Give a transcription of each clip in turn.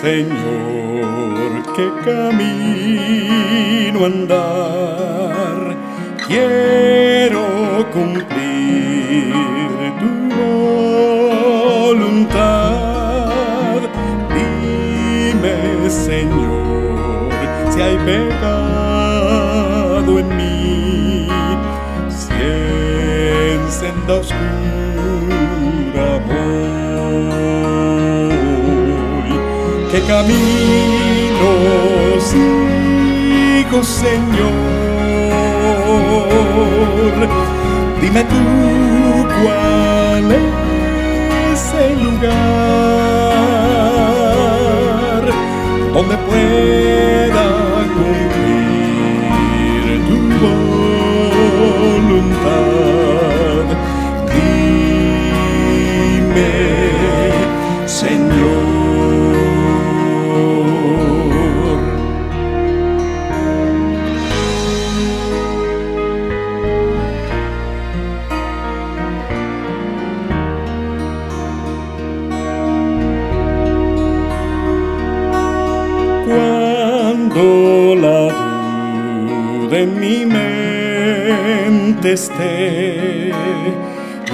Señor, qué camino andar. Quiero cumplir tu voluntad. Dime, Señor, si hay pecado en mí, si en ¿Qué camino sigo, Señor? Dime tú cuál es el lugar donde pueda cumplir tu voluntad. Dime, Señor. En mi mente esté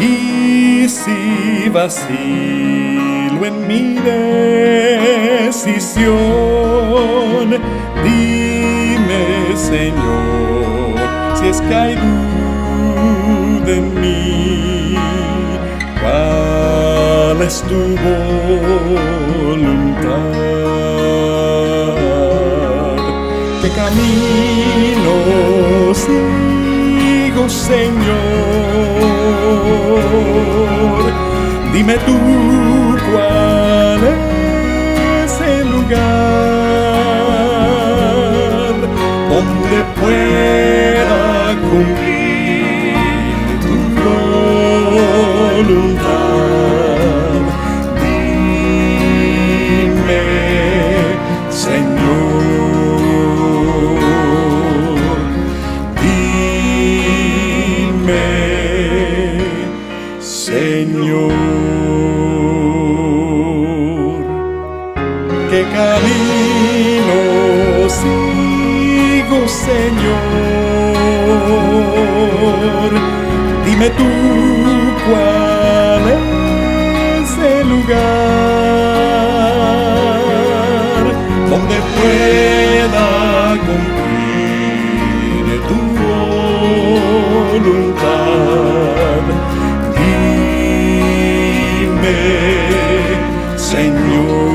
y si vacilo en mi decisión, dime Señor, si es que hay duda en mí, cuál es tu voluntad. ¿Qué camino sigo, Señor? Dime tú cuál es el lugar donde pueda cumplir tu voluntad. Señor, qué camino sigo, Señor. Dime tú Senhor.